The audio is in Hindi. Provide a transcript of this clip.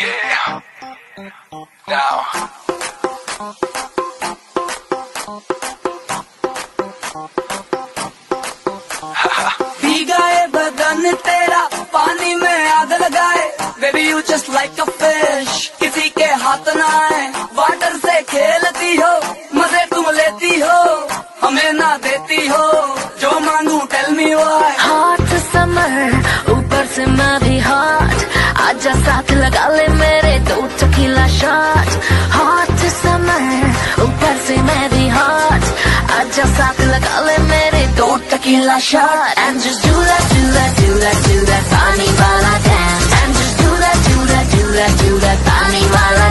Yeah. Now. भीगाए बदन तेरा पानी में आग लगाए baby you just like a fish किसी के हाथ ना आए वाटर से खेलती हो मज़े तुम लेती हो हमें ना देती हो जो मांगू टेल मी व्हाई भी हॉट आजा साथ लगा ले मेरे दो टकीला शॉट हॉट समय ऊपर से मैं भी हॉट आजा साथ लगा ले मेरे दो tequila shot and just do that do that do that do that पानी वाला dance and just do that do that do that do that पानी वाला